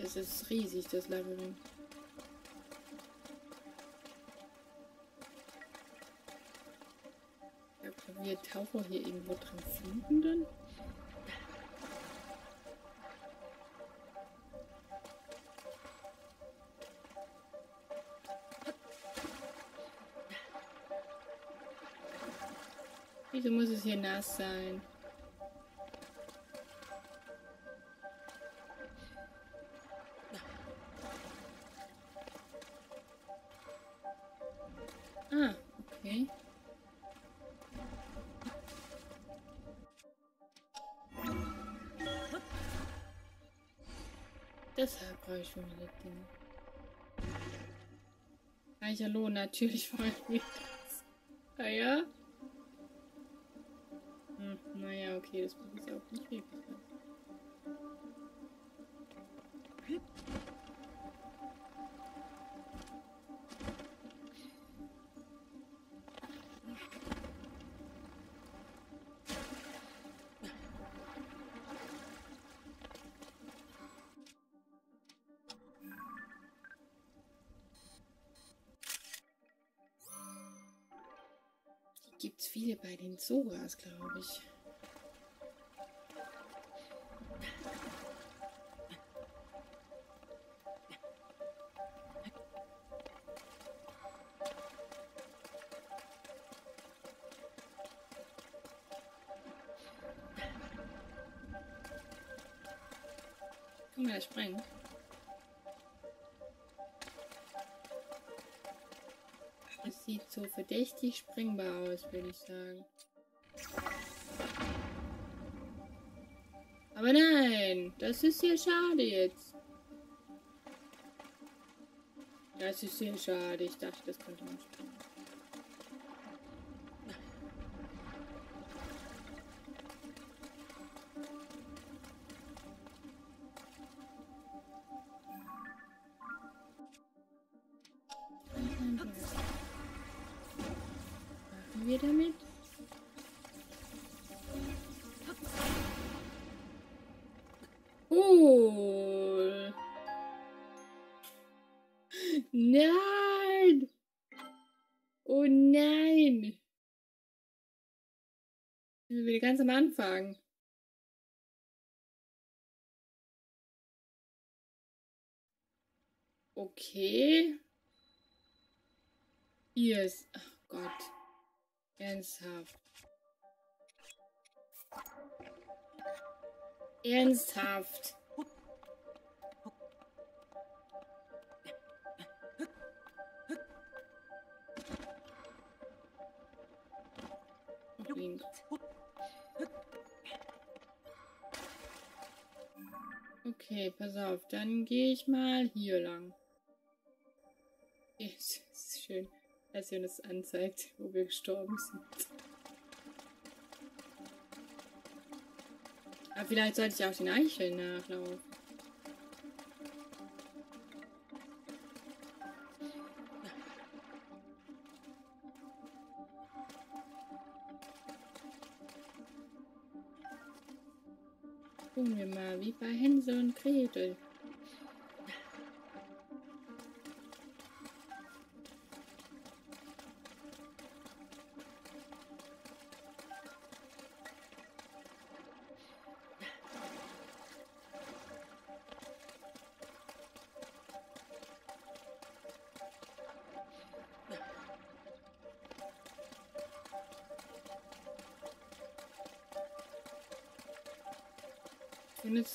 Das ist riesig, das Labyrinth. Können wir Taucher hier irgendwo drin finden dann? Wieso muss es hier nass sein? Deshalb brauche ich schon wieder Dinge. Reicher Lohn, natürlich wollen wir das. Ah ja? Hm, naja, okay, das muss ich auch nicht wirklich Gibt es viele bei den Soras, glaube ich. Man da sprengen? Sieht so verdächtig springbar aus, würde ich sagen. Aber nein, das ist ja schade jetzt. Das ist sehr schade. Ich dachte, das könnte man springen. Am Anfang. Okay. Hier ist. Ach Gott. Ernsthaft. Ernsthaft. Link. Okay, pass auf. Dann gehe ich mal hier lang. Yes, ist schön, dass ihr das anzeigt, wo wir gestorben sind. Aber vielleicht sollte ich auch den Eicheln nachlaufen. Gucken wir mal, wie bei Hänsel und Gretel.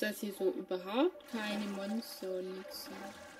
Das hier so überhaupt keine Monster und nichts. Können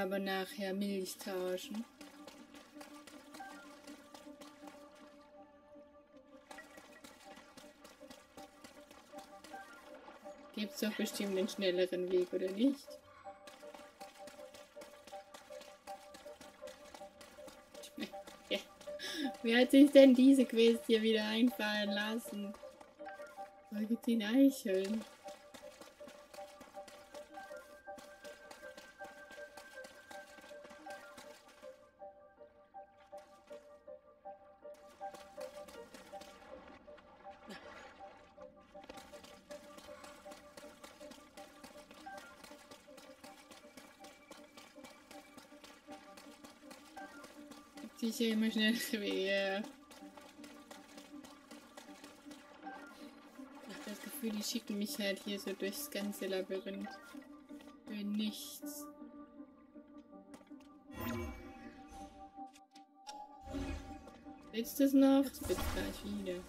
aber nachher Milch tauschen. Gibt es doch bestimmt einen schnelleren Weg, oder nicht? Wer hat sich denn diese Quest hier wieder einfallen lassen? Folge 10 Eicheln. Sicher immer schnellere Wege. Ich habe das Gefühl, die schicken mich halt hier so durchs ganze Labyrinth. Für nichts. Willst du es noch? Jetzt wird gleich wieder.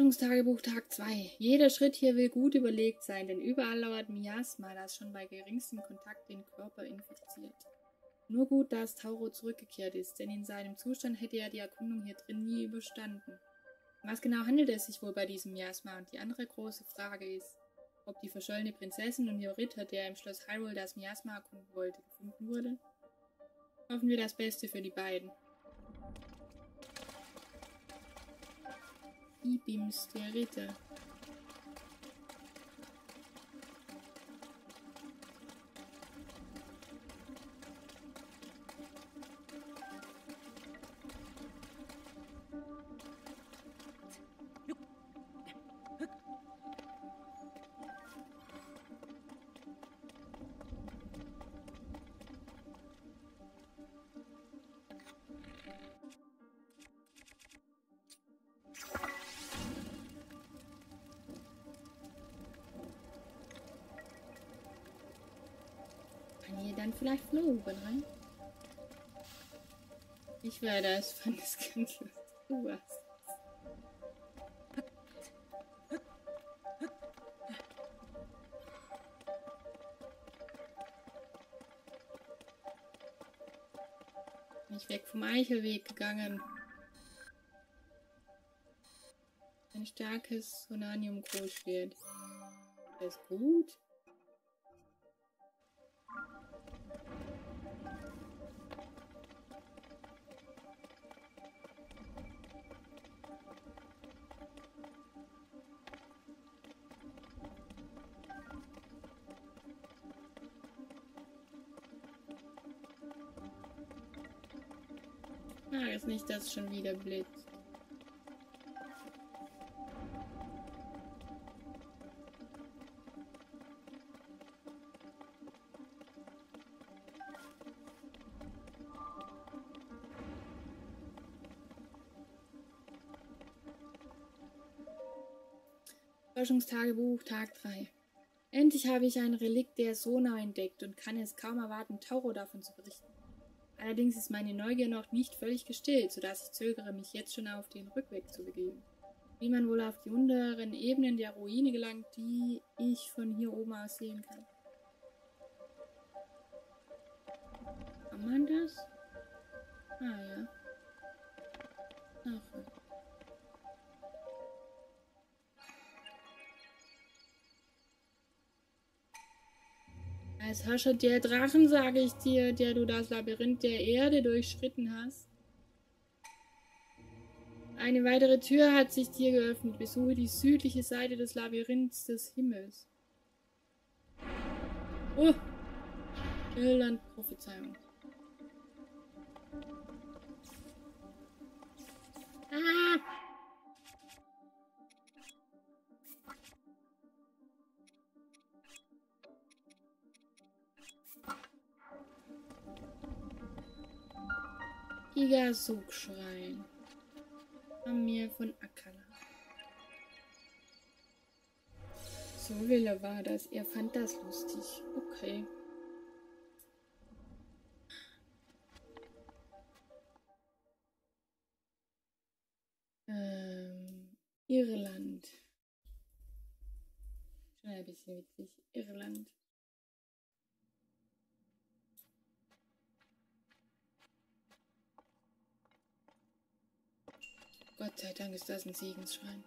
Forschungstagebuch Tag 2. Jeder Schritt hier will gut überlegt sein, denn überall lauert Miasma, das schon bei geringstem Kontakt den Körper infiziert. Nur gut, dass Tauro zurückgekehrt ist, denn in seinem Zustand hätte er die Erkundung hier drin nie überstanden. Was genau handelt es sich wohl bei diesem Miasma? Und die andere große Frage ist, ob die verschollene Prinzessin und ihr Ritter, der im Schloss Hyrule das Miasma erkunden wollte, gefunden wurde? Hoffen wir das Beste für die beiden. Ibims, der Ritter. Dann vielleicht von oben rein. Ich werde es von das Kind Du hast. Bin ich weg vom Eichelweg gegangen. Ein starkes Sonanium-Großschwert. Das ist gut. Dass schon wieder blitzt. Forschungstagebuch Tag 3. Endlich habe ich ein Relikt der Sona entdeckt und kann es kaum erwarten, Tauro davon zu berichten. Allerdings ist meine Neugier noch nicht völlig gestillt, sodass ich zögere, mich jetzt schon auf den Rückweg zu begeben. Wie man wohl auf die unteren Ebenen der Ruine gelangt, die ich von hier oben aus sehen kann. Kann man das? Ah ja. Ach. Als Herrscher der Drachen, sage ich dir, der du das Labyrinth der Erde durchschritten hast. Eine weitere Tür hat sich dir geöffnet. Besuche die südliche Seite des Labyrinths des Himmels. Oh! Irland Prophezeiung. Ah! Heiliger Sogschrein. Amir von Akala. So wilde war das. Er fand das lustig. Okay. Ähm, Irland. Schon ein bisschen witzig. Irland. Gott sei Dank ist das ein Segensschrein.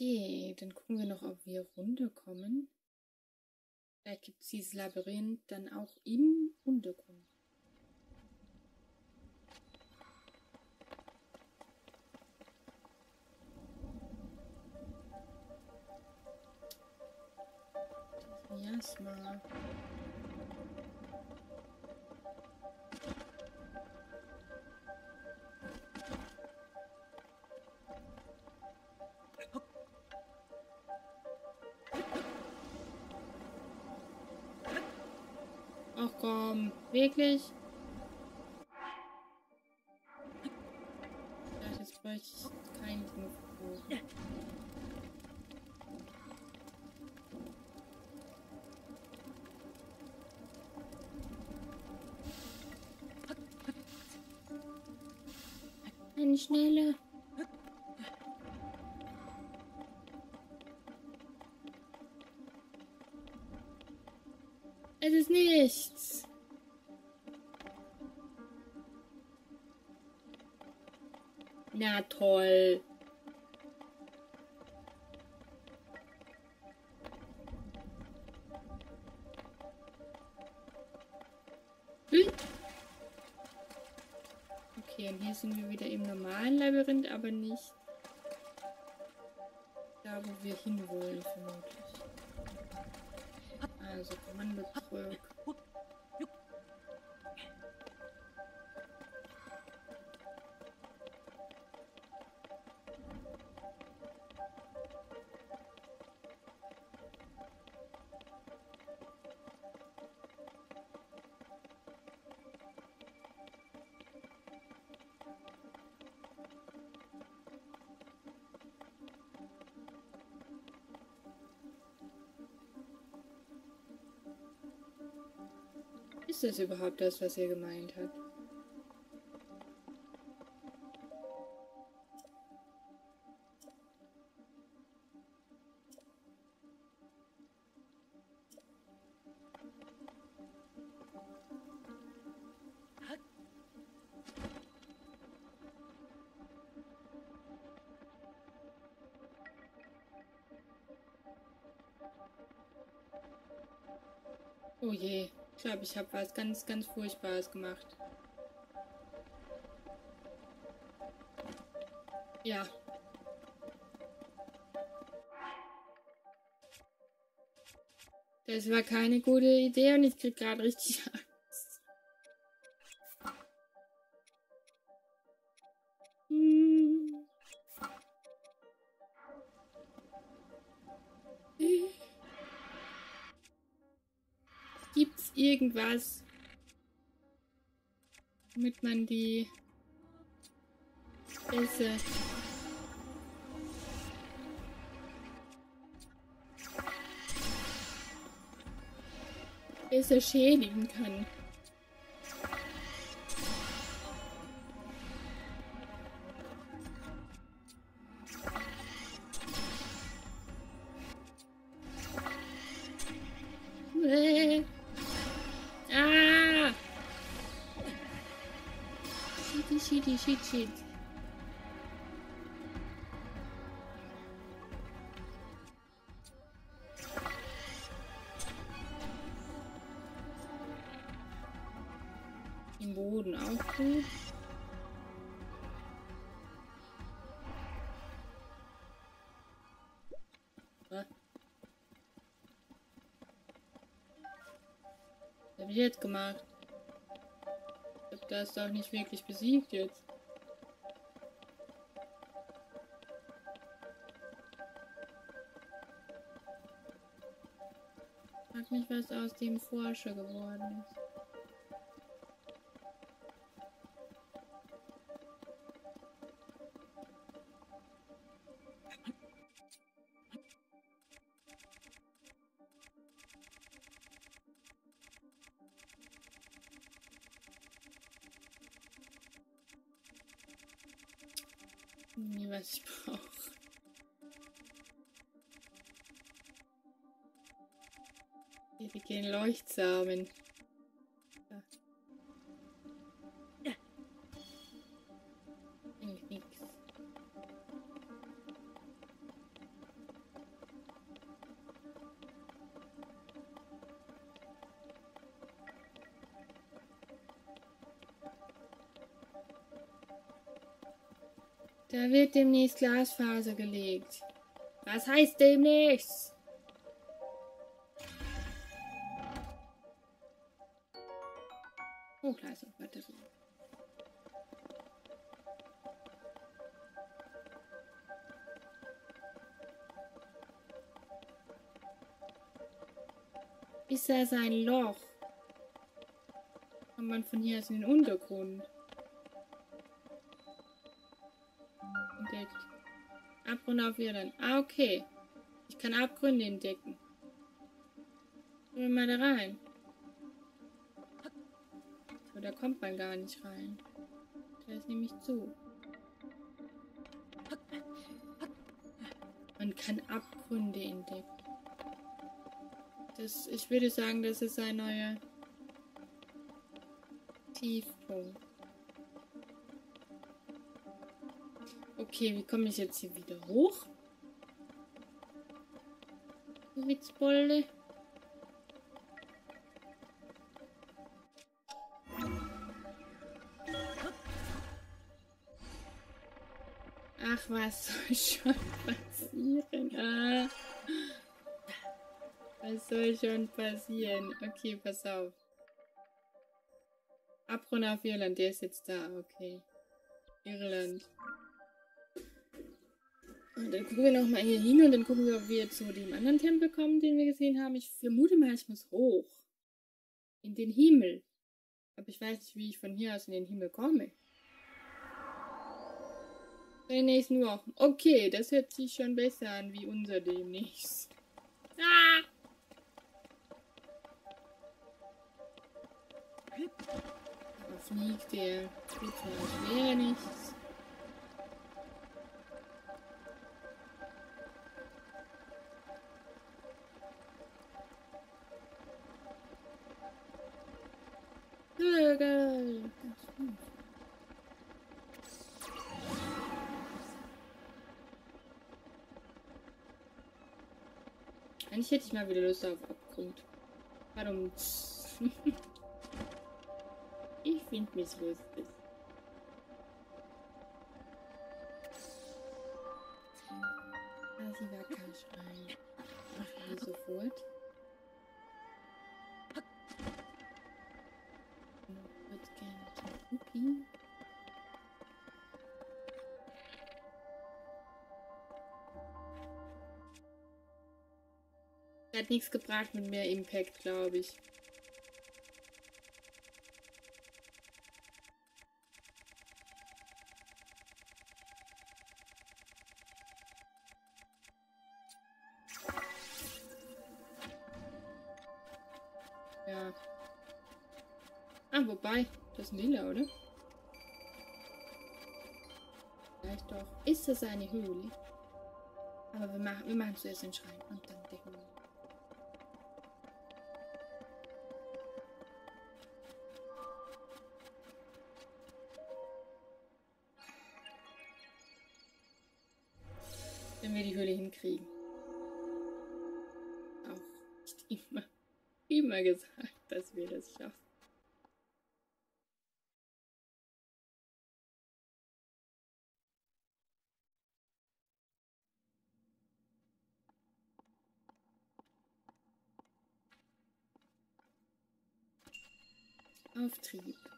Okay, dann gucken wir noch, ob wir runterkommen. Vielleicht gibt es dieses Labyrinth dann auch im Untergrund. Miasma. Ach komm, wirklich? Ich dachte, jetzt bräuchte ich kein Ding. Eine schnelle. Nichts. Na toll. Hm. Okay, und hier sind wir wieder im normalen Labyrinth, aber nicht da, wo wir hinwollen, vermutlich. Also Kommando zurück. Ist überhaupt das, was er gemeint hat? Glaube, ich habe was ganz, ganz Furchtbares gemacht. Ja. Das war keine gute Idee und ich krieg gerade richtig Angst. Irgendwas, damit man die besser besser schädigen kann? Shitty, shit, shit. Im Boden auch gut. Habe ich jetzt gemacht? Das ist doch nicht wirklich besiegt jetzt. frag mich, was aus dem Forscher geworden ist. Ich brauche. Wir gehen Leuchtsamen. Da wird demnächst Glasfaser gelegt. Was heißt demnächst? Hochleistung Batterie. Ist das ein Loch? Kommt man von hier aus in den Untergrund? Abgrund auf Irland. Ah, okay. Ich kann Abgründe entdecken. Gehen wir mal da rein. Aber da kommt man gar nicht rein. Der ist nämlich zu. Man kann Abgründe entdecken. Das, ich würde sagen, das ist ein neuer Tiefpunkt. Okay, wie komme ich jetzt hier wieder hoch? Witzbolde. Ach, was soll schon passieren? Ah. Was soll schon passieren? Okay, pass auf. Abrunde auf Irland, der ist jetzt da, okay. Irland. Und dann gucken wir nochmal hier hin und dann gucken wir, ob wir zu dem anderen Tempel kommen, den wir gesehen haben. Ich vermute mal, ich muss hoch. In den Himmel. Aber ich weiß nicht, wie ich von hier aus in den Himmel komme. In den nächsten Wochen. Okay, das hört sich schon besser an wie unser demnächst. Ah! Aber fliegt der? Bitte, das wäre nichts. Eigentlich hätte ich mal wieder Lust auf Abgrund. Warum? ich finde mich lustig. Nichts gebracht mit mehr Impact, glaube ich. Ja. Ah, wobei, das ist ein Lila, oder? Vielleicht doch. Ist das eine Höhle? Aber wir machen, wir machen zuerst den Schrein und dann decken wir. wenn wir die Höhle hinkriegen. Auch nicht immer, immer gesagt, dass wir das schaffen. Auftrieb.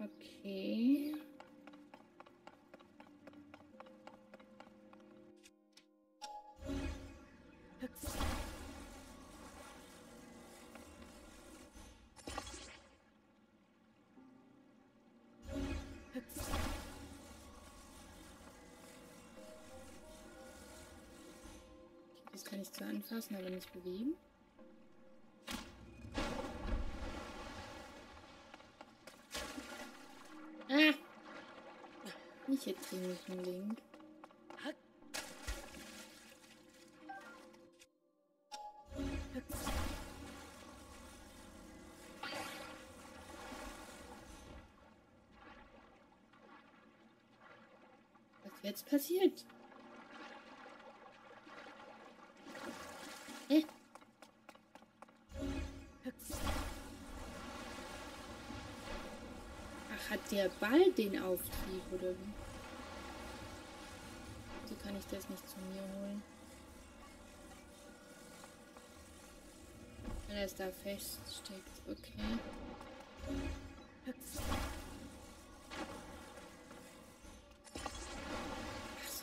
Okay. Das kann ich zwar anfassen, aber nicht bewegen. Nicht hier dringlichen Link. Was jetzt passiert? Ach, hat der Ball den Auftrieb oder wie? Kann ich das nicht zu mir holen. Weil es da feststeckt, okay. Achso,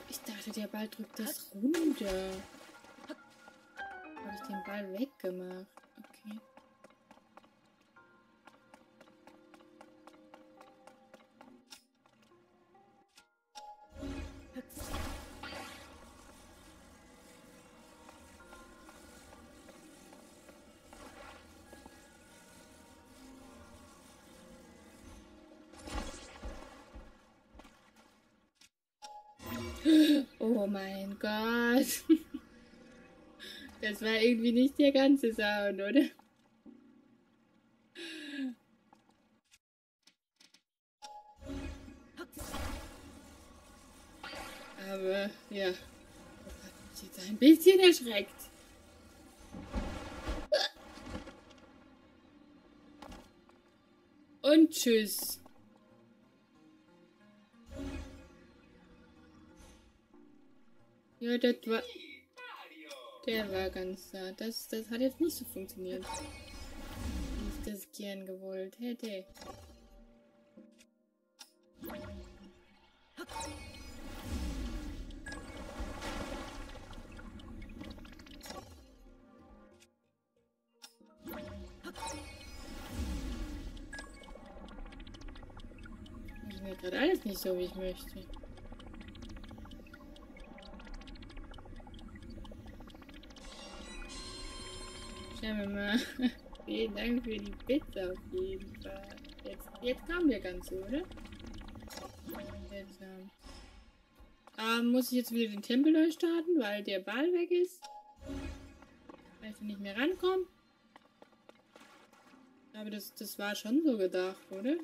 ich dachte, der Ball drückt das runter. Habe ich den Ball weggemacht? Gott. Das war irgendwie nicht der ganze Sound, oder? Aber ja, das hat mich jetzt ein bisschen erschreckt. Und tschüss. Ja, das war... Der war ganz da. Das, das hat jetzt nicht so funktioniert. Wie ich das gern gewollt hätte. Ich mir gerade alles nicht so, wie ich möchte. Wir mal. Vielen Dank für die Pizza auf jeden Fall. Jetzt, jetzt kamen wir ganz so, oder? Seltsam. Ähm, muss ich jetzt wieder den Tempel neu starten, weil der Ball weg ist? Weil ich nicht mehr rankomme? Aber das, das war schon so gedacht, oder?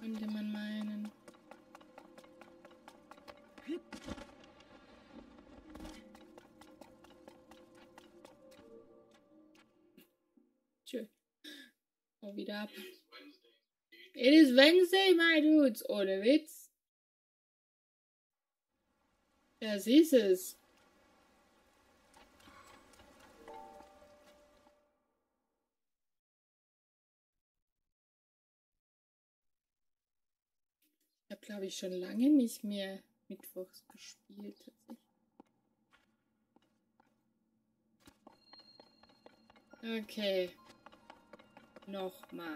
Könnte man meinen. Wieder ab. It is Wednesday, my dudes. Ohne Witz. Ja, siehst es. Ich habe, glaube ich, schon lange nicht mehr Mittwochs gespielt. Okay. Nochmal.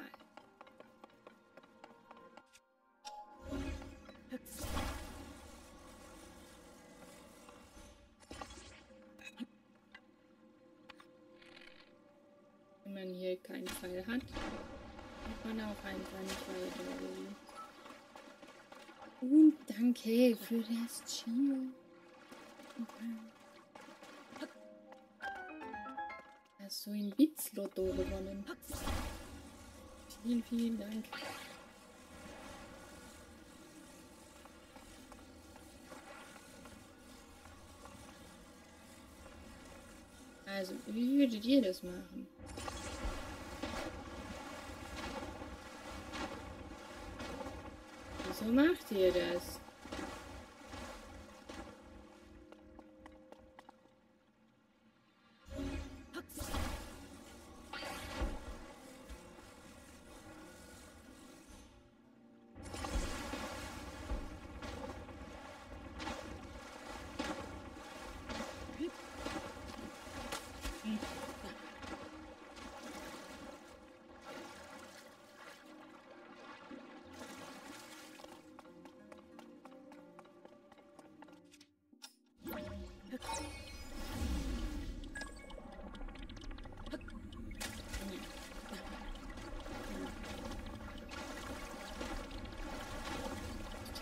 Wenn man hier keinen Pfeil hat, hat man auch einen kleinen Pfeil. drin. Und danke für das Cheer. Hast du ein Witzlotto gewonnen? Vielen, vielen Dank. Also, wie würdet ihr das machen? So macht ihr das.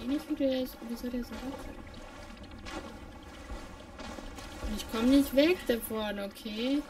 Verstehe nicht, wie der ist. Wieso der so Ich komme nicht weg davon, okay?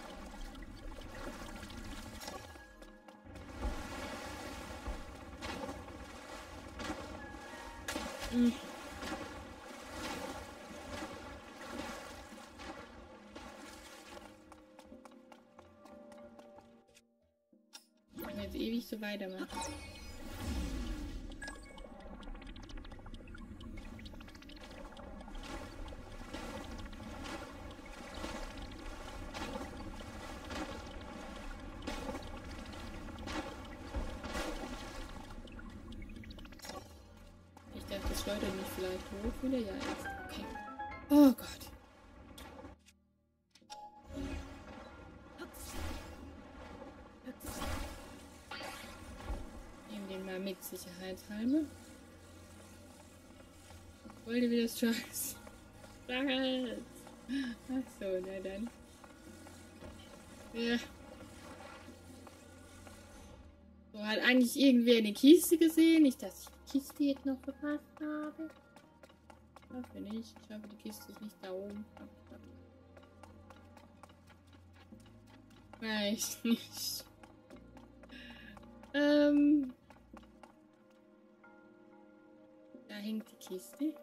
Sicherheitshalber. Wollte wieder Strikes. Strikes. Achso, na dann. Ja. So, hat eigentlich irgendwer eine Kiste gesehen? Nicht, dass ich Kiste jetzt noch verpasst habe. Hoffe nicht. Ich hoffe, die Kiste ist nicht da oben. Weiß nicht. Ähm. Kiste.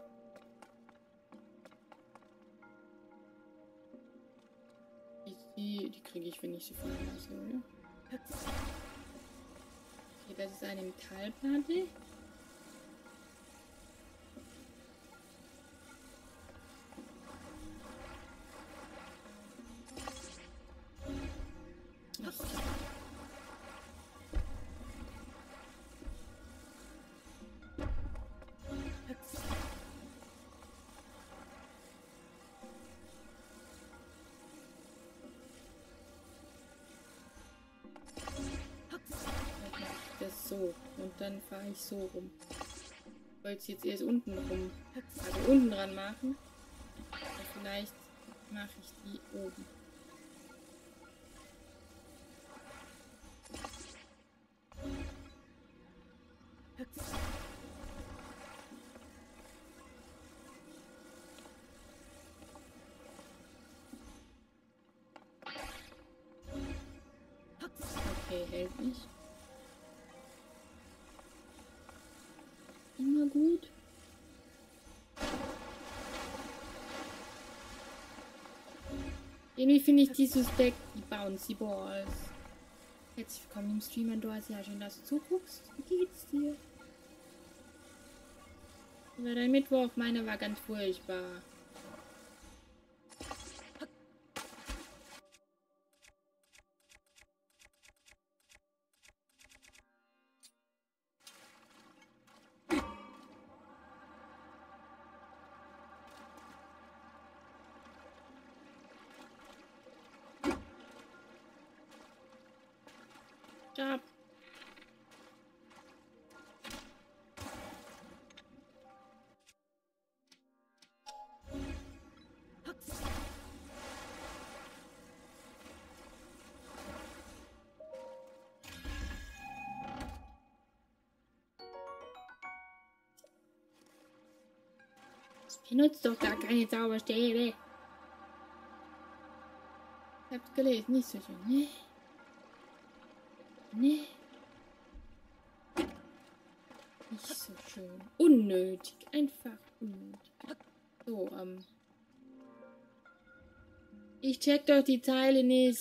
Die, die kriege ich, wenn ich sie fallen lasse, oder? Okay, das ist eine Metallplatte. So. Und dann fahre ich so rum. Ich wollte es jetzt erst unten rum. Also unten dran machen. Und vielleicht mache ich die oben. Irgendwie finde ich die suspekt, die Bouncy Balls. Herzlich willkommen im Stream, hast ja schön, dass du zuguckst. Wie geht's dir? Über dein Mittwoch, meiner war ganz furchtbar. Benutzt doch gar keine Zauberstäbe. Ich hab's gelesen, nicht so schön, ne? Nee. Nicht so schön. Unnötig. Einfach unnötig. So, ähm. Ich check doch die Teile nicht.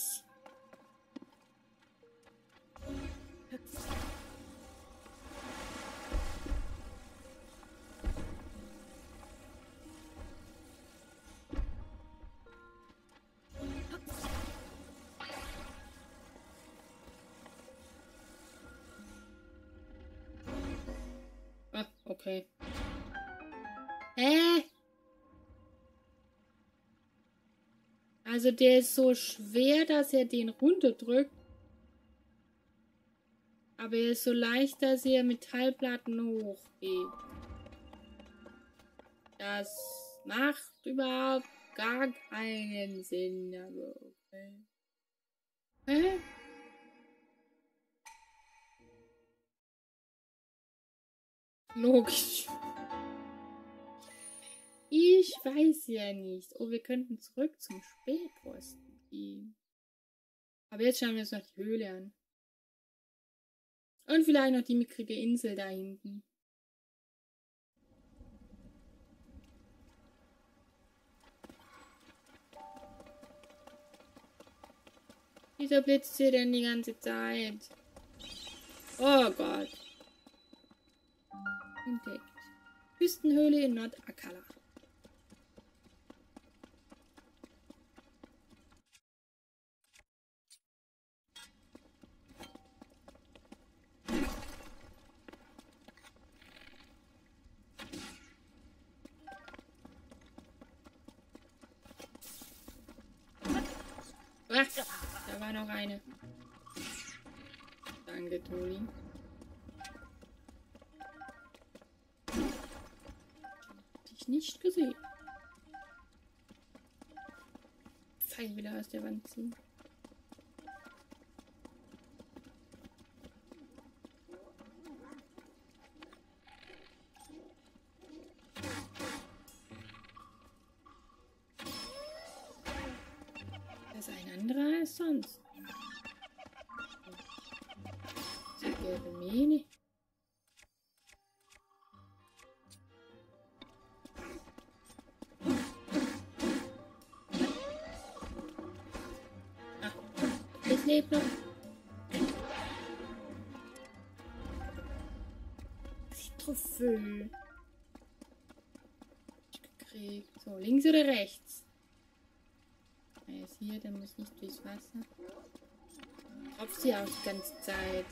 Okay. Hä? Also der ist so schwer, dass er den runterdrückt. Aber er ist so leicht, dass er Metallplatten hochhebt. Das macht überhaupt gar keinen Sinn, aber okay. Hä? Logisch. Ich weiß ja nicht. Oh, wir könnten zurück zum Spätposten gehen. Aber jetzt schauen wir uns noch die Höhle an. Und vielleicht noch die mickrige Insel da hinten. Wieso blitzt hier denn die ganze Zeit? Oh Gott. Entdeckt. Küstenhöhle in Nordakala. noch eine. Danke, Toni. Dich nicht gesehen. Pfeil wieder aus der Wand ziehen. Ich lebe noch. Trophäe. Gekriegt. So, links oder rechts? Er ist hier, der muss nicht durchs Wasser. Tropft sie auch die ganze Zeit.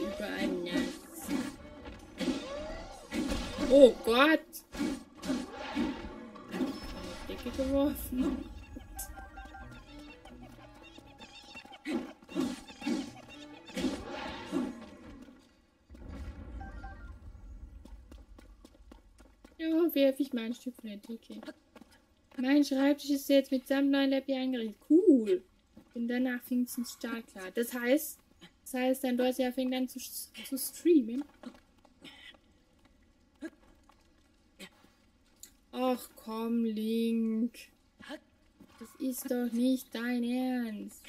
Überall nass. Oh Gott! Decke geworfen. Werfe ich ein Stück von der Decke. Mein Schreibtisch ist jetzt mit Sammlerlappy eingerichtet. Cool. Und danach fing es ins klar. Das heißt, das heißt, dein Dorsia fängt an zu, zu streamen. Ach komm, Link. Das ist doch nicht dein Ernst.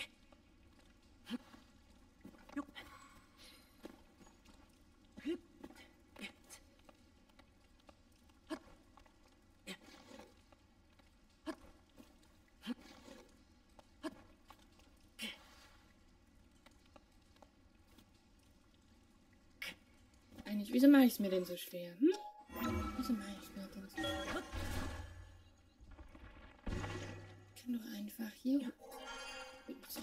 Wieso mache ich es mir denn so schwer? Hm? Wieso mache ich es mir denn so schwer? Ich kann doch einfach hier Ups.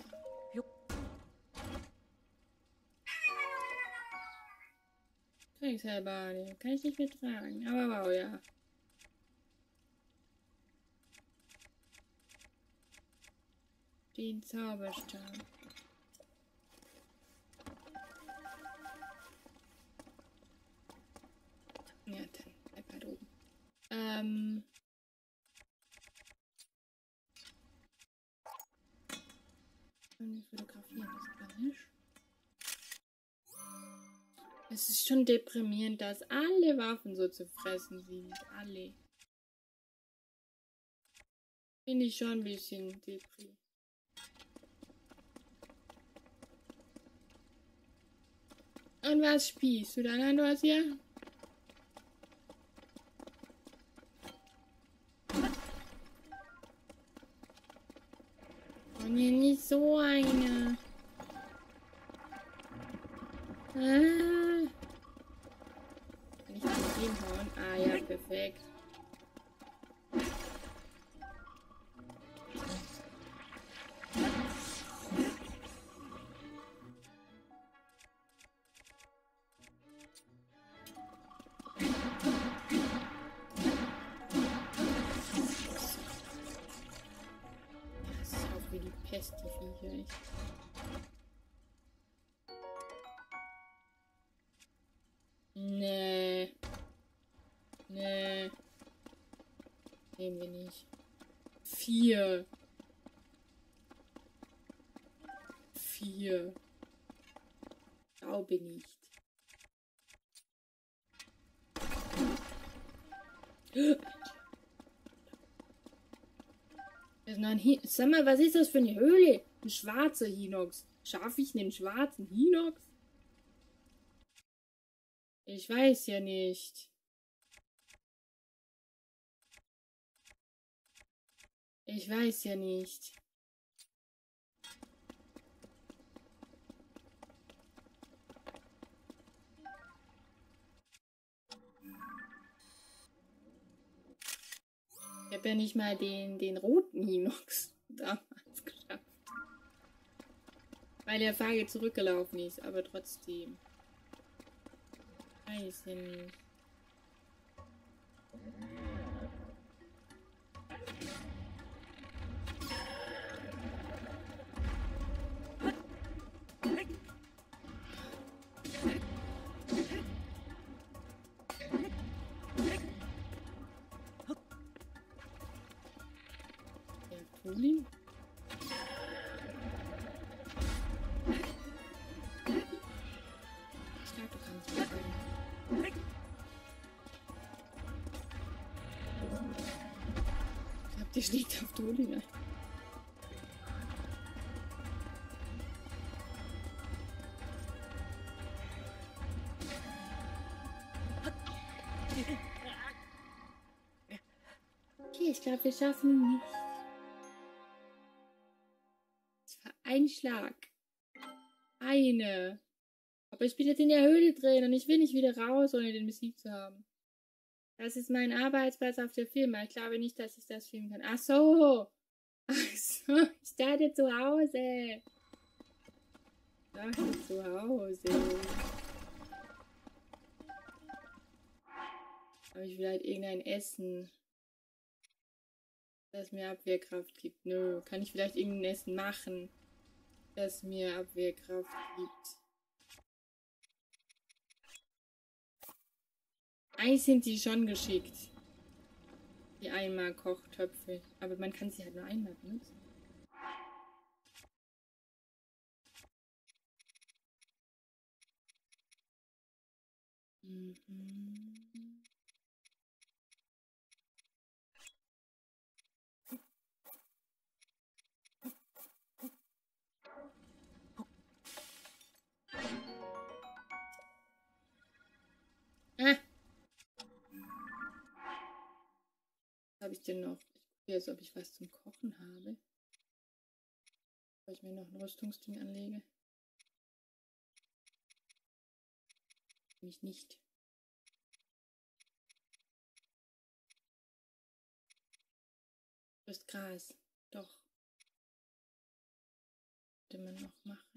Thanks, Herr Bade. Kann ich nicht mehr tragen. Aber wow, ja. Den Zauberstab. Ja, dann bleib halt oben. Ähm. Können wir fotografieren, das kann ich. Es ist schon deprimierend, dass alle Waffen so zu fressen sind. Alle. Finde ich schon ein bisschen deprimierend. Und was spielst du dann, Andorsia? Nee, nicht so eine. Ah. Kann ich das hinhauen? Ah ja, perfekt. Wir nicht. Vier. Vier. Glaube nicht. Sag mal, was ist das für eine Höhle? Ein schwarzer Hinox. Schaffe ich einen schwarzen Hinox? Ich weiß ja nicht. Ich weiß ja nicht. Ich habe ja nicht mal den, den roten Hinox damals geschafft. Weil der Fahrer zurückgelaufen ist, aber trotzdem. Weiß ja nicht. Tuli? Schlag doch an die Beine. Ich glaub, die schlägt auf ein. Okay, ich glaube, wir schaffen nicht. Schlag. Eine. Aber ich bin jetzt in der Höhle drin und ich will nicht wieder raus, ohne den besiegt zu haben. Das ist mein Arbeitsplatz auf der Firma. Ich glaube nicht, dass ich das filmen kann. Ach so. Ach so. Ich dachte zu Hause. Ich zu Hause. Habe ich vielleicht irgendein Essen, das mir Abwehrkraft gibt? Nö. Kann ich vielleicht irgendein Essen machen, das mir Abwehrkraft gibt? Eigentlich sind sie schon geschickt. Die einmal Kochtöpfe. Aber man kann sie halt nur einmal benutzen. Mhm. Ich denn noch? Ich gucke jetzt, ob ich was zum Kochen habe. Ob ich mir noch ein Rüstungsding anlege. Nämlich nicht. Frisst Gras. Doch. Könnte man noch machen.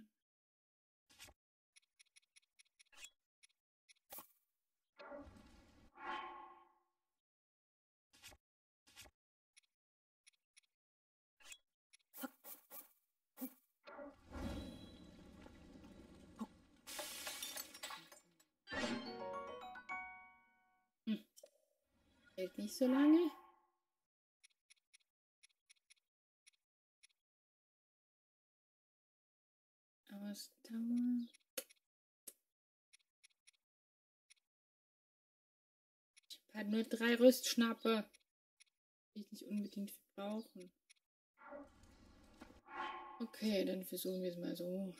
Hält nicht so lange. Ausdauer. Ich habe halt nur drei Rüstschnappe. Die ich nicht unbedingt brauchen. Okay, dann versuchen wir es mal so.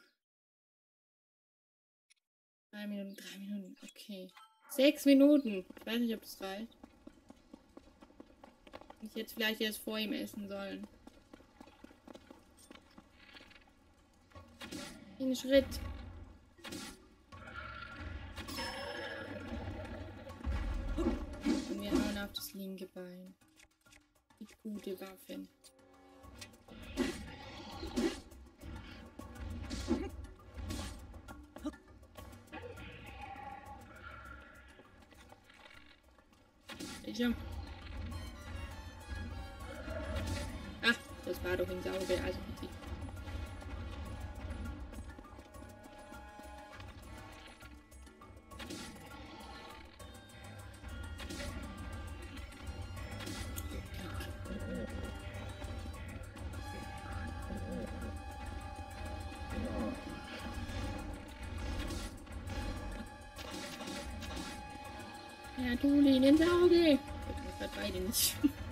Drei Minuten, drei Minuten. Okay. Sechs Minuten. Ich weiß nicht, ob das reicht. Ich jetzt vielleicht erst vor ihm essen sollen. Ein Schritt. Und wir hauen auf das linke Bein. Mit gute Waffen. Welcher? claro, quem já reage contigo. Ja, du, den ins Auge. Ich bin bei dir nicht.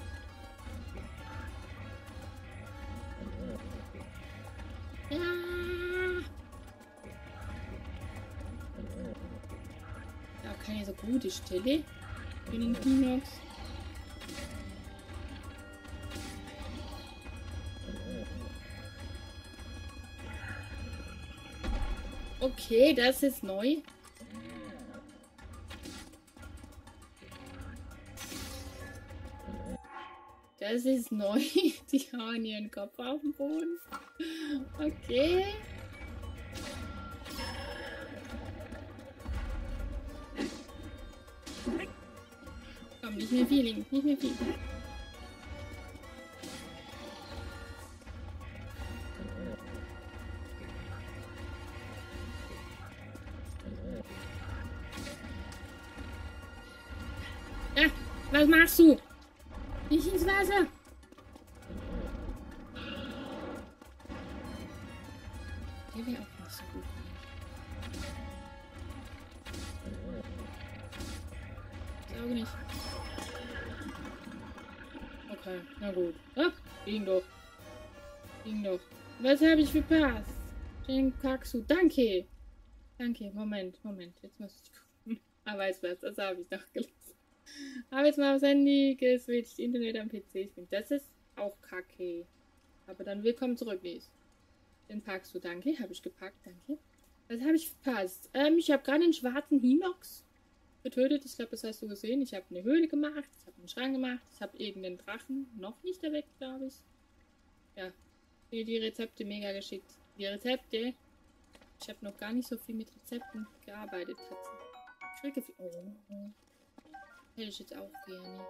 gute Stelle für den Kinox. Okay, das ist neu. Das ist neu. Die hauen ihren Kopf auf den Boden. Okay. Komm, nicht mehr viel, Ich verpasst? Shenkaksu, danke. Danke, Moment, Moment. Jetzt muss ich gucken. Ah, weiß was, das habe ich noch gelesen. Habe jetzt mal aufs Handy geswitcht, Internet am PC. Das ist auch kacke. Aber dann willkommen zurück, Lies. Den packst du, danke. Habe ich gepackt, danke. Was habe ich verpasst? Ähm, ich habe gerade den schwarzen Hinox getötet. Ich glaube, das hast du gesehen. Ich habe eine Höhle gemacht. Ich habe einen Schrank gemacht. Ich habe irgendeinen Drachen noch nicht erweckt, glaube ich. Ja. Mir die Rezepte mega geschickt. Die Rezepte. Ich habe noch gar nicht so viel mit Rezepten gearbeitet. Schrecke viel. Oh. Hätte ich jetzt auch gerne.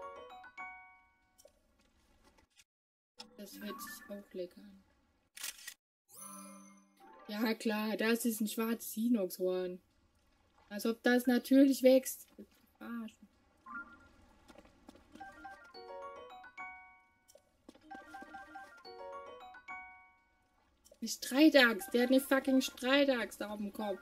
Das hört sich auch lecker an. Ja klar, das ist ein schwarzes Hinoxhorn. Als ob das natürlich wächst. Verarschen. Eine Streitaxt. Der hat eine fucking Streitaxt auf dem Kopf.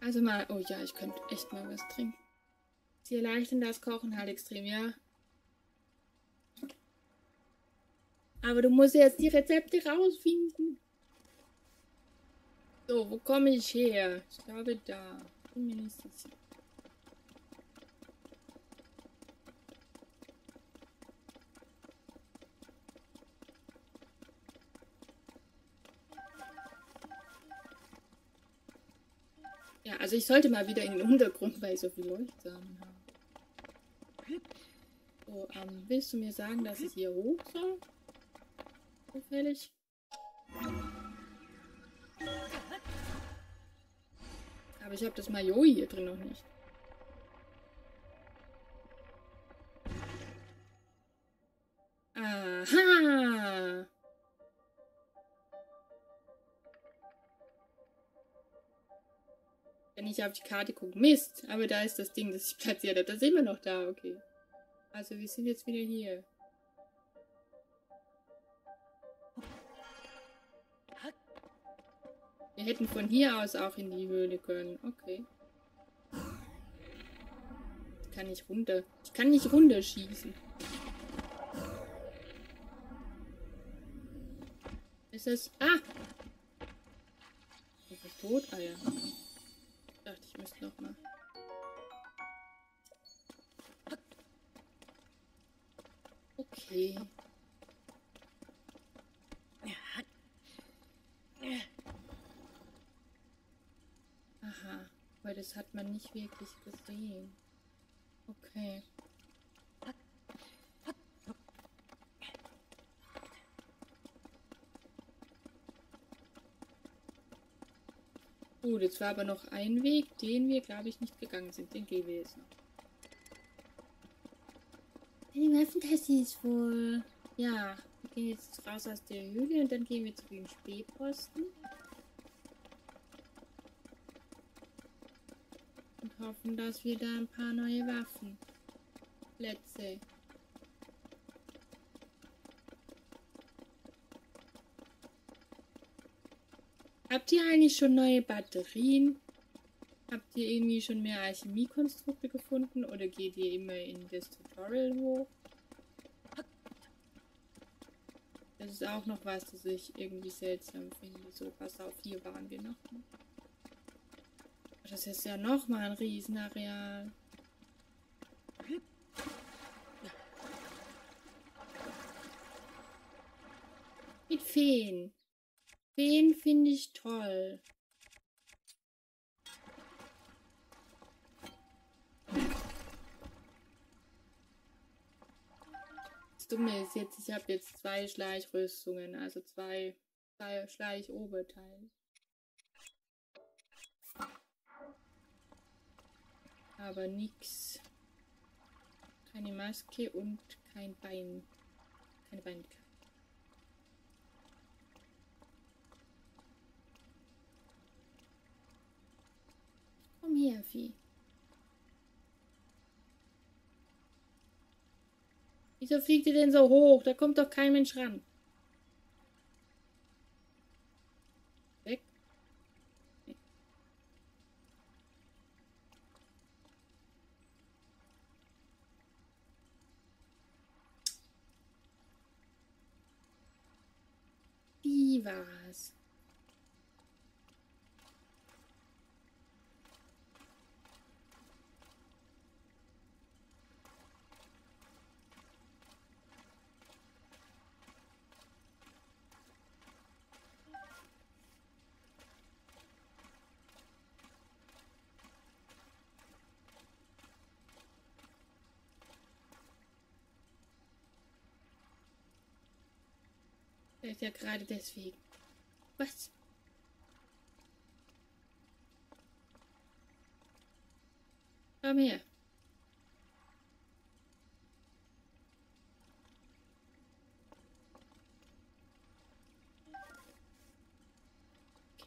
Also mal, oh ja, ich könnte echt mal was trinken. Sie erleichtern das Kochen halt extrem, ja. Aber du musst jetzt die Rezepte rausfinden. So, wo komme ich her? Ich glaube da. Bin mir. Ja, also ich sollte mal wieder in den Untergrund, weil ich so viel Leuchtsamen habe. So, ähm, willst du mir sagen, dass ich hier hoch soll? Zufällig? Aber ich habe das Majoi hier drin noch nicht. Aha! Wenn ich auf die Karte gucke. Mist! Aber da ist das Ding, das ich platziert habe. Da sind wir noch da, okay. Also wir sind jetzt wieder hier. Hätten von hier aus auch in die Höhle können. Okay. Ich kann nicht runter. Ich kann nicht runterschießen. Ist es. Ah! Ist es tot? Ah ja. Ich dachte, ich müsste noch mal. Okay. Aha, weil das hat man nicht wirklich gesehen. Okay. Gut, jetzt war aber noch ein Weg, den wir, glaube ich, nicht gegangen sind. Den gehen wir jetzt noch. Die Waffentasse ist voll. Ja, wir gehen jetzt raus aus der Höhle und dann gehen wir zu dem Spähposten. Hoffen, dass wir da ein paar neue Waffen Plätze. Habt ihr eigentlich schon neue Batterien? Habt ihr irgendwie schon mehr Alchemiekonstrukte gefunden oder geht ihr immer in das Tutorial hoch? Das ist auch noch was, das ich irgendwie seltsam finde. So, pass auf, hier waren wir noch. Das ist ja noch mal ein Riesenareal. Mit Feen. Feen finde ich toll. Das Dumme ist jetzt, ich habe jetzt zwei Schleichrüstungen, also zwei, zwei Schleichoberteile. Aber nix. Keine Maske und kein Bein. Keine Beinkarte. Komm her, Vieh. Wieso fliegt ihr denn so hoch? Da kommt doch kein Mensch ran. Wie Vielleicht ja gerade deswegen. Was? Komm her.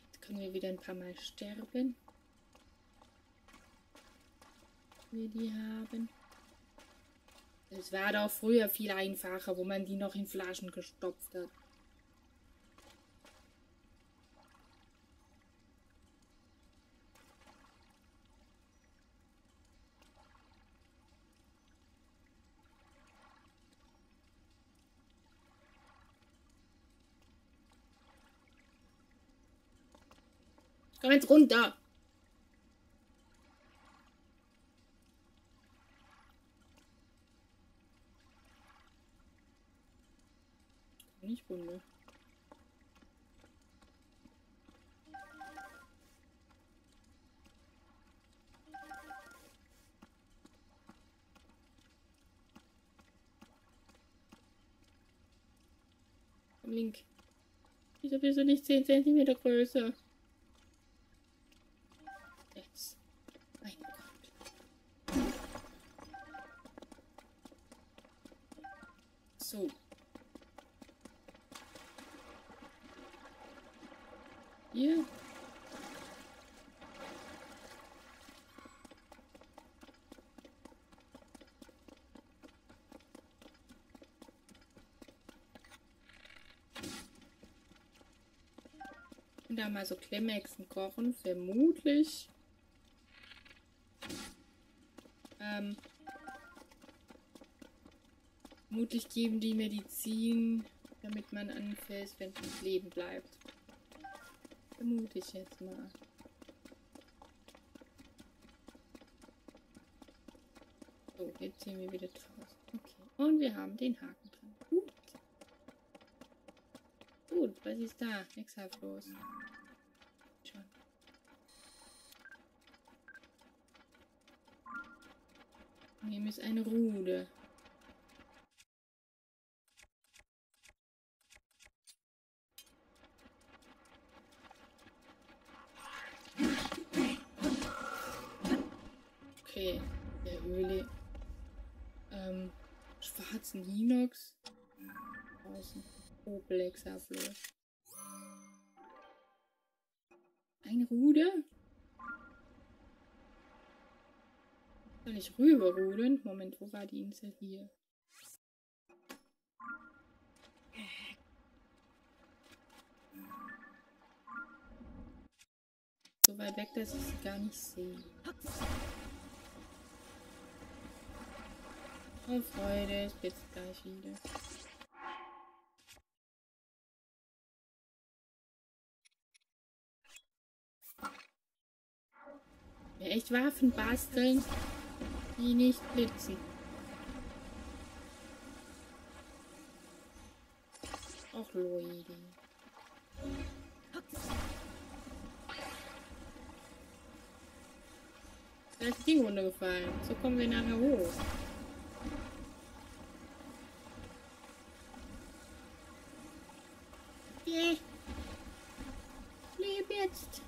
Jetzt können wir wieder ein paar Mal sterben. Wir die haben. Es war doch früher viel einfacher, wo man die noch in Flaschen gestopft hat. Komm jetzt runter. Nicht runter. Link. Wieso bist du nicht 10 cm größer? Jetzt. Mein Gott. So. Hier. Da mal so Klemmexen kochen, vermutlich. Ähm, vermutlich geben die Medizin, damit man an Felswänden leben bleibt. Vermute ich jetzt mal. So, jetzt ziehen wir wieder draus. Okay. Und wir haben den Haken dran. Gut. Was ist da? Exhalflos. Schon. Hier ist eine Rude. Okay, der Höhle. Ähm, schwarzen Inox. Außen. Opel Exaflos. Eine Rude? Soll ich rüberrudern? Moment, wo war die Insel hier? So weit weg, dass ich sie gar nicht sehe. Oh Freude, es blitzt gleich wieder. Ja, echt Waffen basteln, die nicht blitzen. Och, Leute. Da ist das Ding runtergefallen. So kommen wir nachher hoch. Yeah. Leb jetzt.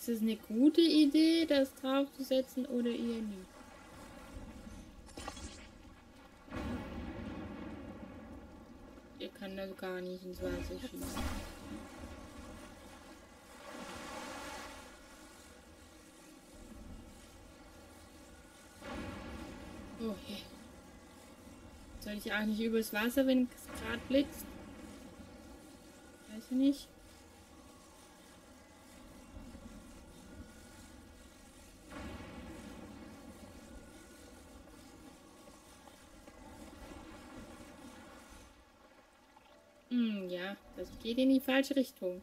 Ist es eine gute Idee, das draufzusetzen oder eher nicht? Ihr kann das gar nicht ins Wasser schießen. Okay. Soll ich nicht übers Wasser, wenn es gerade blitzt? Weiß ich nicht. Hm, ja, das geht in die falsche Richtung.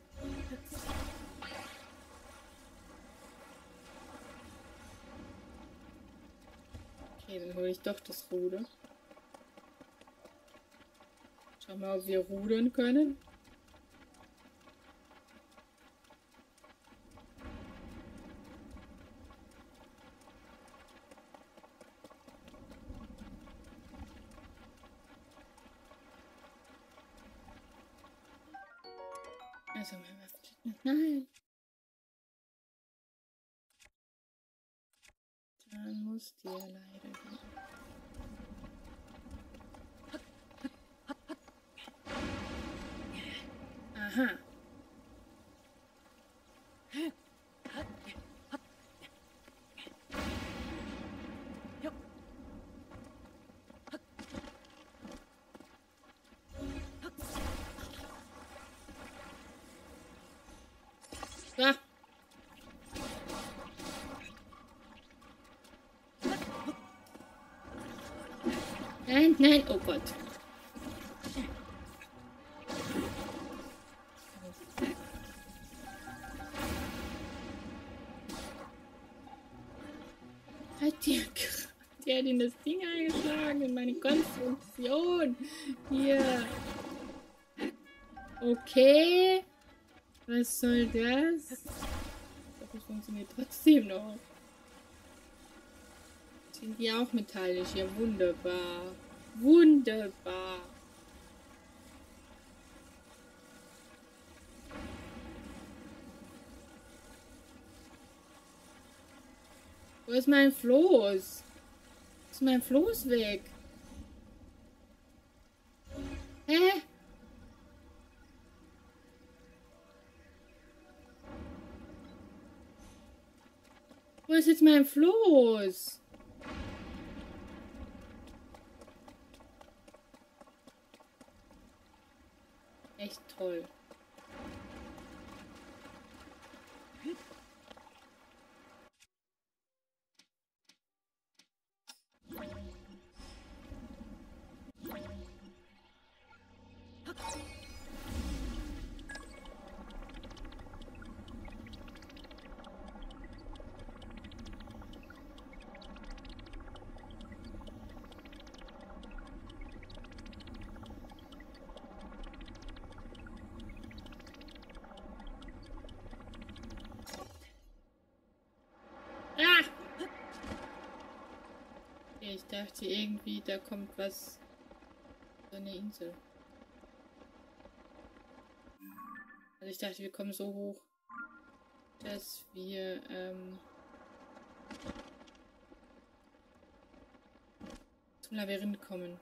Okay, dann hole ich doch das Ruder. Schau mal, ob wir rudern können. Nein, nein, oh Gott. Die hat in das Ding eingeschlagen, in meine Konstruktion. Hier. Okay. Was soll das? Doch, es funktioniert trotzdem noch. Sind die auch metallisch? Ja, wunderbar. Wunderbar. Wo ist mein Floß? Ist mein Floß weg? Hä? Wo ist jetzt mein Floß? Echt toll. dachte irgendwie, da kommt was. So eine Insel. Also ich dachte, wir kommen so hoch, dass wir, ähm, zum Labyrinth kommen.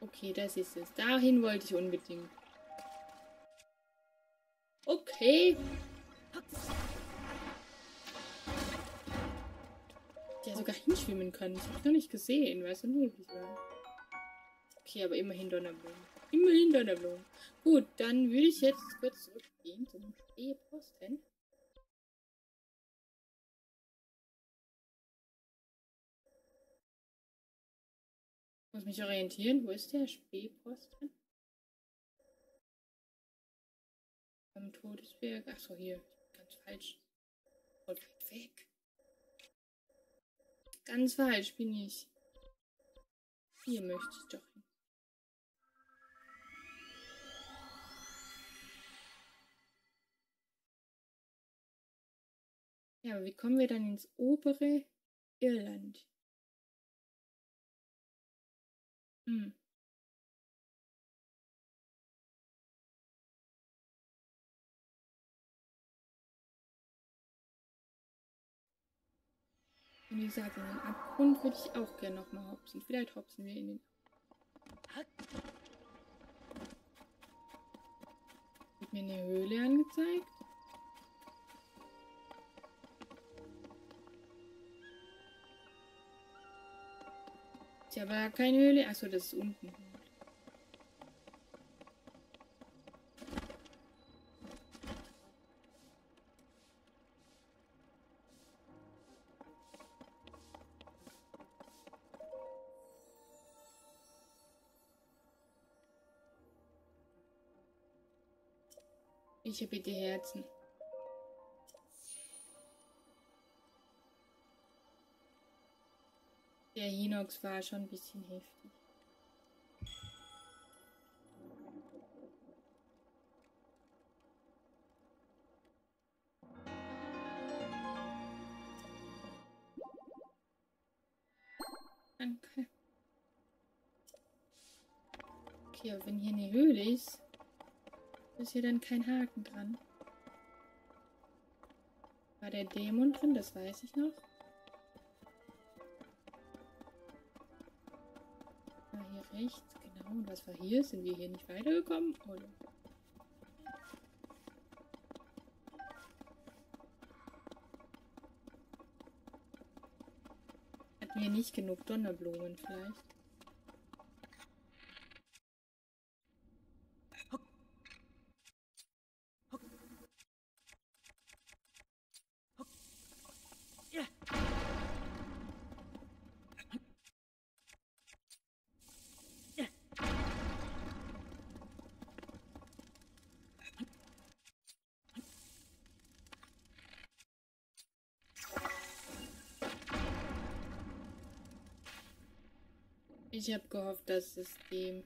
Okay, das ist es. Dahin wollte ich unbedingt. Okay. Der sogar hinschwimmen kann. Ich habe noch nicht gesehen, weil es so neblig war. Okay, aber immerhin Donnerblumen. Immerhin Donnerblumen. Gut, dann würde ich jetzt kurz zurückgehen zum Stehposten. muss mich orientieren. Wo ist der Spähposten? Am Todesberg. Achso, hier. Ganz falsch. Voll weit weg. Ganz falsch bin ich. Hier möchte ich doch hin. Ja, aber wie kommen wir dann ins obere Irland? Hm. Wie gesagt, in den Abgrund würde ich auch gerne nochmal hopsen. Vielleicht hopsen wir in den. Wird mir eine Höhle angezeigt? Ist ja aber keine Höhle. Achso, das ist unten. Ich habe bitte Herzen. Der Hinox war schon ein bisschen heftig. Danke. Okay, wenn hier eine Höhle ist, ist hier dann kein Haken dran. War der Dämon drin? Das weiß ich noch. War hier rechts, genau. Und was war hier? Sind wir hier nicht weitergekommen? Oder? Hatten wir nicht genug Donnerblumen vielleicht? Ich habe gehofft, dass es dem